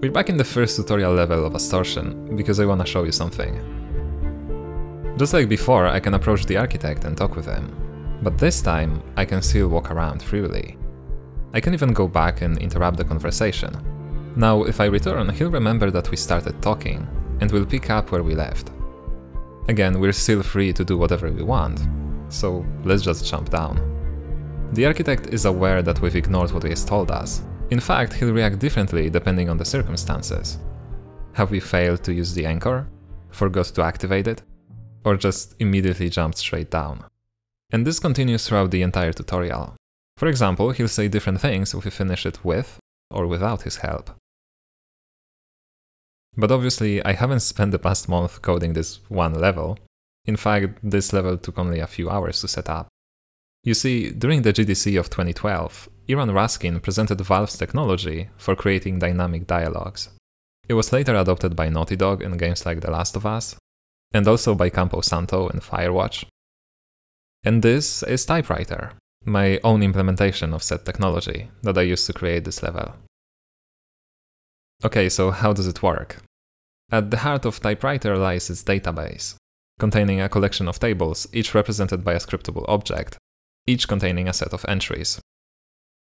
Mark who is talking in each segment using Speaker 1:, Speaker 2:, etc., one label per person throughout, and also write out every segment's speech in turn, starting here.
Speaker 1: We're back in the first tutorial level of Astortion, because I wanna show you something. Just like before, I can approach the architect and talk with him, but this time I can still walk around freely. I can even go back and interrupt the conversation. Now, if I return, he'll remember that we started talking, and will pick up where we left. Again, we're still free to do whatever we want, so let's just jump down. The architect is aware that we've ignored what he has told us. In fact, he'll react differently depending on the circumstances. Have we failed to use the anchor? Forgot to activate it? Or just immediately jumped straight down? And this continues throughout the entire tutorial. For example, he'll say different things if we finish it with or without his help. But obviously, I haven't spent the past month coding this one level. In fact, this level took only a few hours to set up. You see, during the GDC of 2012, Elan Ruskin presented Valve's technology for creating dynamic dialogues. It was later adopted by Naughty Dog in games like The Last of Us, and also by Campo Santo in Firewatch. And this is Typewriter, my own implementation of said technology that I used to create this level. Okay, so how does it work? At the heart of Typewriter lies its database, containing a collection of tables, each represented by a scriptable object, each containing a set of entries.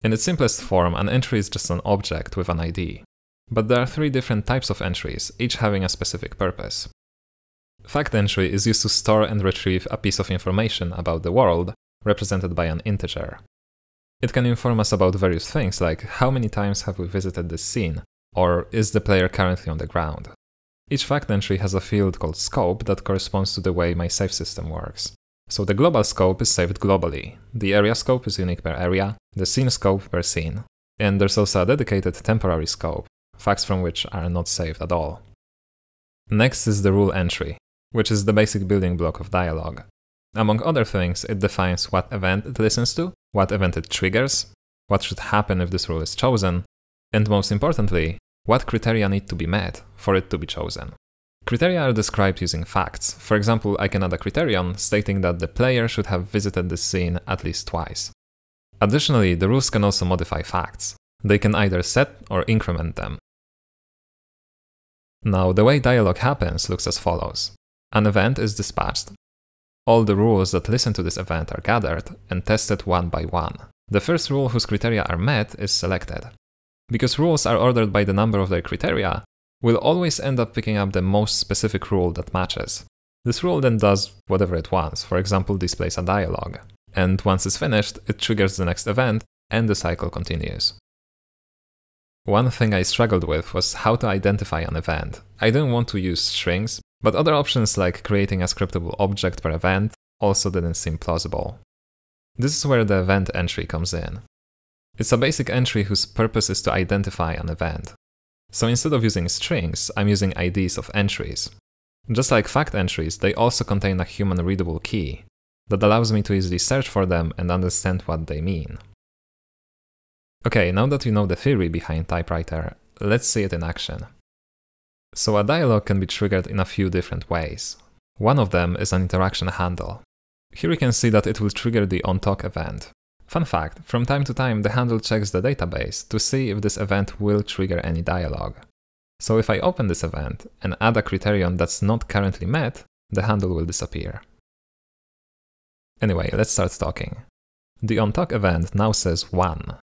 Speaker 1: In its simplest form, an entry is just an object with an ID. But there are three different types of entries, each having a specific purpose. Fact entry is used to store and retrieve a piece of information about the world, represented by an integer. It can inform us about various things like how many times have we visited this scene, or is the player currently on the ground. Each fact entry has a field called scope that corresponds to the way my save system works. So the global scope is saved globally, the area scope is unique per area, the scene scope per scene, and there's also a dedicated temporary scope, facts from which are not saved at all. Next is the rule entry, which is the basic building block of dialogue. Among other things, it defines what event it listens to, what event it triggers, what should happen if this rule is chosen, and most importantly, what criteria need to be met for it to be chosen. Criteria are described using facts. For example, I can add a criterion stating that the player should have visited the scene at least twice. Additionally, the rules can also modify facts. They can either set or increment them. Now, the way dialogue happens looks as follows. An event is dispatched. All the rules that listen to this event are gathered and tested one by one. The first rule whose criteria are met is selected. Because rules are ordered by the number of their criteria, we'll always end up picking up the most specific rule that matches. This rule then does whatever it wants, for example displays a dialogue, and once it's finished, it triggers the next event and the cycle continues. One thing I struggled with was how to identify an event. I didn't want to use strings, but other options like creating a scriptable object per event also didn't seem plausible. This is where the event entry comes in. It's a basic entry whose purpose is to identify an event. So instead of using strings, I'm using IDs of entries. Just like fact entries, they also contain a human readable key that allows me to easily search for them and understand what they mean. Okay, now that you know the theory behind typewriter, let's see it in action. So a dialogue can be triggered in a few different ways. One of them is an interaction handle. Here we can see that it will trigger the onTalk event, Fun fact, from time to time the handle checks the database to see if this event will trigger any dialogue. So if I open this event and add a criterion that's not currently met, the handle will disappear. Anyway, let's start talking. The onTalk event now says 1.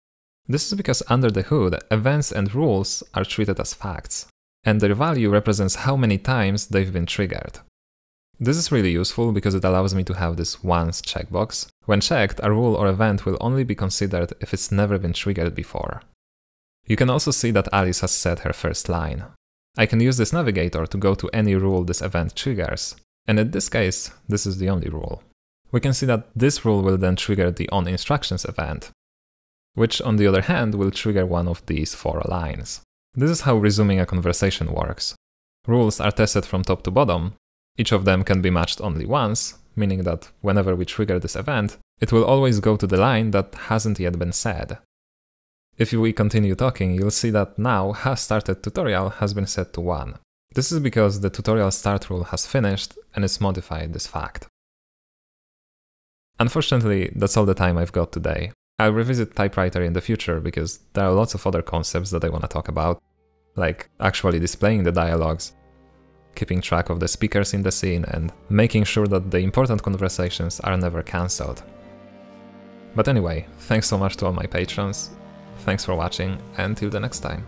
Speaker 1: This is because under the hood, events and rules are treated as facts, and their value represents how many times they've been triggered. This is really useful because it allows me to have this once checkbox. When checked, a rule or event will only be considered if it's never been triggered before. You can also see that Alice has set her first line. I can use this navigator to go to any rule this event triggers, and in this case, this is the only rule. We can see that this rule will then trigger the onInstructions event, which on the other hand will trigger one of these four lines. This is how resuming a conversation works. Rules are tested from top to bottom, each of them can be matched only once, meaning that whenever we trigger this event, it will always go to the line that hasn't yet been said. If we continue talking, you'll see that now has started tutorial has been set to 1. This is because the tutorial start rule has finished and it's modified this fact. Unfortunately, that's all the time I've got today. I'll revisit typewriter in the future because there are lots of other concepts that I want to talk about. like actually displaying the dialogues, keeping track of the speakers in the scene, and making sure that the important conversations are never cancelled. But anyway, thanks so much to all my patrons, thanks for watching, and till the next time.